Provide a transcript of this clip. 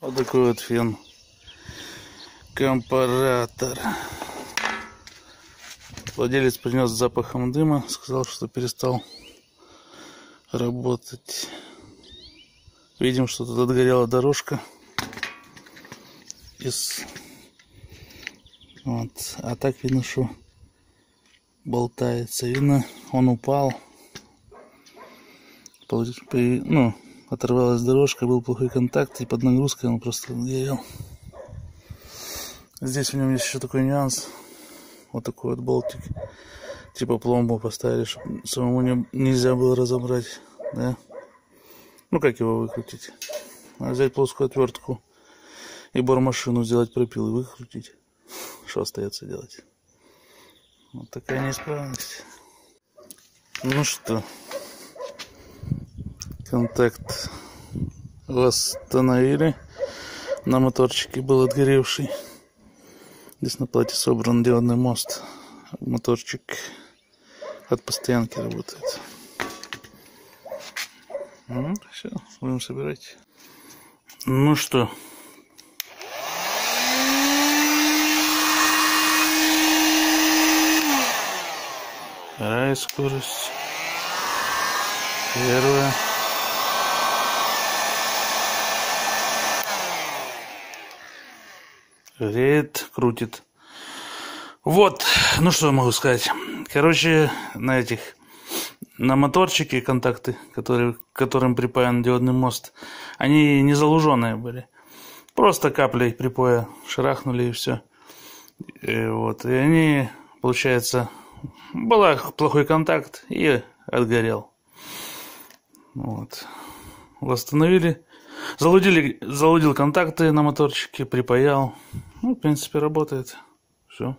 Вот такой вот фен. Компаратор. Владелец принес запахом дыма, сказал, что перестал работать. Видим, что тут отгорела дорожка. Из... Вот. А так видно, что болтается. Видно, он упал. Ну, оторвалась дорожка, был плохой контакт, и под нагрузкой он просто горел. Здесь в нем есть еще такой нюанс. Вот такой вот болтик. Типа пломбу поставили, чтобы самому не, нельзя было разобрать. Да? Ну как его выкрутить? А взять плоскую отвертку и бормашину сделать пропил и выкрутить. Что остается делать? Вот такая неисправность. Ну что, контакт восстановили. На моторчике был отгоревший. Здесь на плате собран диодный мост. Моторчик от постоянки работает. Ну, все, будем собирать. Ну что, вторая скорость, первая. Греет, крутит. Вот, ну что я могу сказать. Короче, на этих, на моторчике контакты, которые, которым припаян диодный мост, они не залуженные были. Просто каплей припоя шарахнули и все. И вот, и они, получается, был плохой контакт и отгорел. Вот. Восстановили. Залудили, залудил контакты на моторчике, припаял. Ну, в принципе, работает. Все.